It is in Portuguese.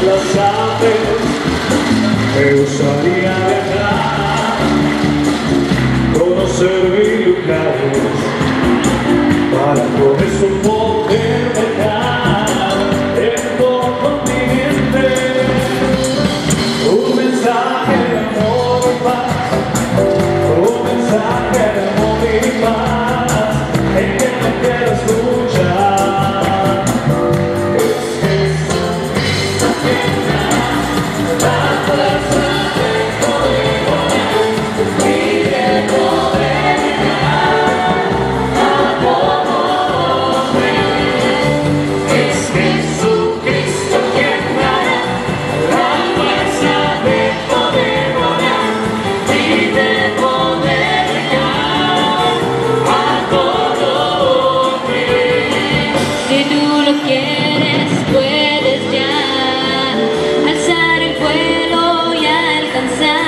plantável, eu sabia. Cause I